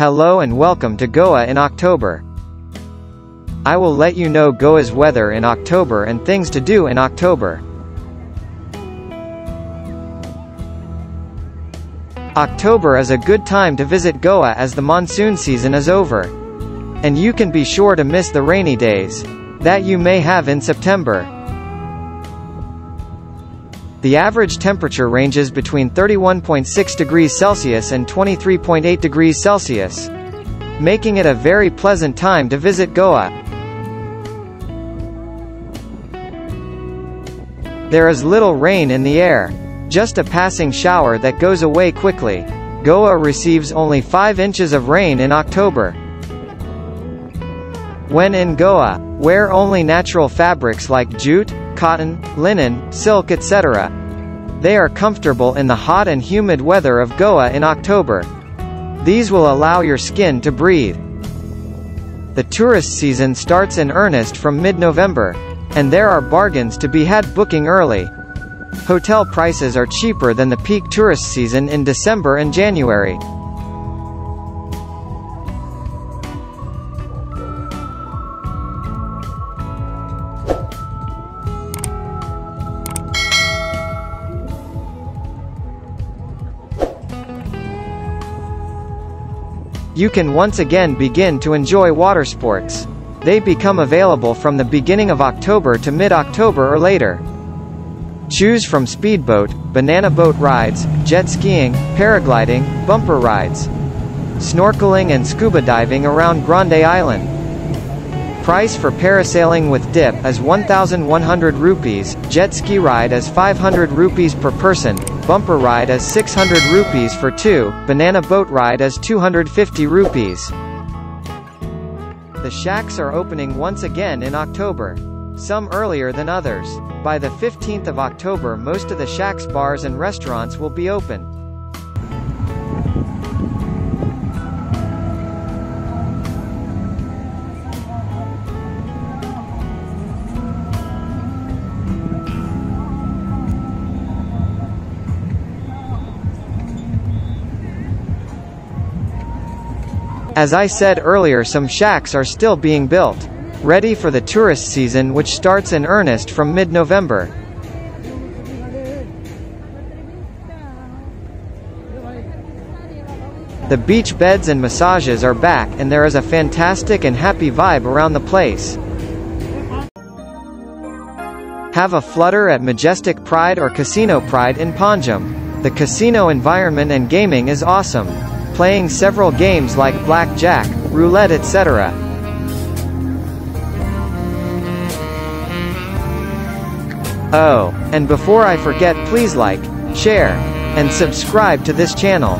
Hello and welcome to Goa in October. I will let you know Goa's weather in October and things to do in October. October is a good time to visit Goa as the monsoon season is over. And you can be sure to miss the rainy days that you may have in September. The average temperature ranges between 31.6 degrees Celsius and 23.8 degrees Celsius, making it a very pleasant time to visit Goa. There is little rain in the air, just a passing shower that goes away quickly. Goa receives only 5 inches of rain in October. When in Goa, wear only natural fabrics like jute, cotton, linen, silk etc. They are comfortable in the hot and humid weather of Goa in October. These will allow your skin to breathe. The tourist season starts in earnest from mid-November, and there are bargains to be had booking early. Hotel prices are cheaper than the peak tourist season in December and January. You can once again begin to enjoy water sports. They become available from the beginning of October to mid-October or later. Choose from speedboat, banana boat rides, jet skiing, paragliding, bumper rides, snorkeling and scuba diving around Grande Island. Price for parasailing with dip is 1100 rupees, jet ski ride is 500 rupees per person, bumper ride is 600 rupees for two, banana boat ride is 250 rupees. The shacks are opening once again in October. Some earlier than others. By the 15th of October most of the shacks bars and restaurants will be open. As I said earlier some shacks are still being built. Ready for the tourist season which starts in earnest from mid-November. The beach beds and massages are back and there is a fantastic and happy vibe around the place. Have a flutter at Majestic Pride or Casino Pride in Panjim. The casino environment and gaming is awesome playing several games like blackjack, roulette etc. Oh, and before I forget please like, share, and subscribe to this channel.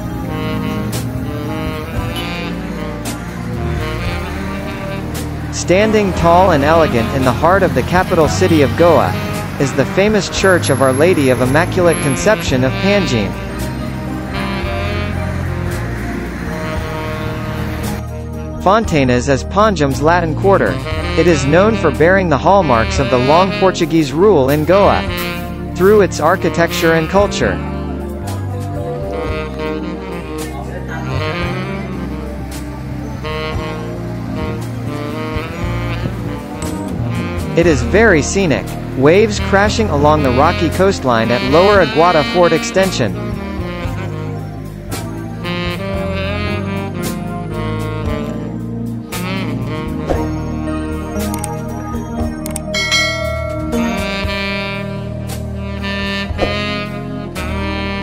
Standing tall and elegant in the heart of the capital city of Goa, is the famous Church of Our Lady of Immaculate Conception of Panjim. Fontainhas is Panjim's Latin quarter. It is known for bearing the hallmarks of the long Portuguese rule in Goa. Through its architecture and culture. It is very scenic. Waves crashing along the rocky coastline at Lower Aguada Fort Extension.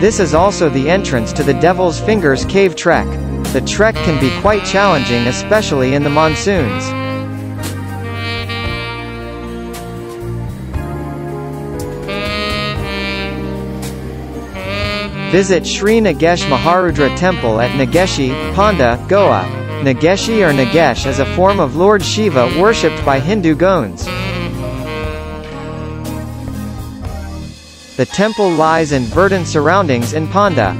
This is also the entrance to the Devil's Fingers Cave Trek. The trek can be quite challenging especially in the monsoons. Visit Sri Nagesh Maharudra Temple at Nageshi, Ponda, Goa. Nageshi or Nagesh is a form of Lord Shiva worshipped by Hindu Goans. The temple lies in verdant surroundings in Ponda.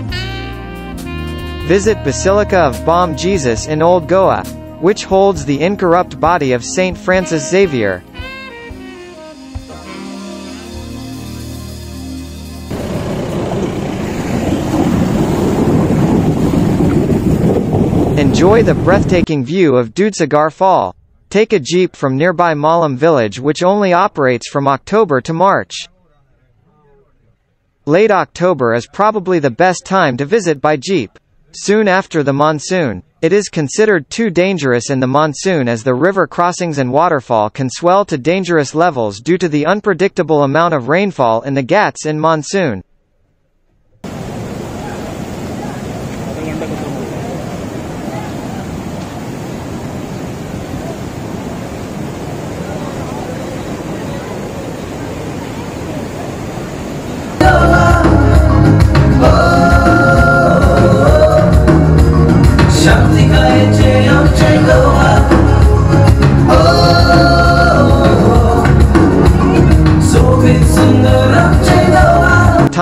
Visit Basilica of Bom Jesus in Old Goa, which holds the incorrupt body of Saint Francis Xavier. Enjoy the breathtaking view of Dudhsagar Fall. Take a jeep from nearby Malam village which only operates from October to March. Late October is probably the best time to visit by jeep. Soon after the monsoon. It is considered too dangerous in the monsoon as the river crossings and waterfall can swell to dangerous levels due to the unpredictable amount of rainfall in the Ghats in monsoon.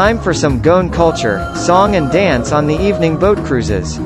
time for some Goan culture, song and dance on the evening boat cruises.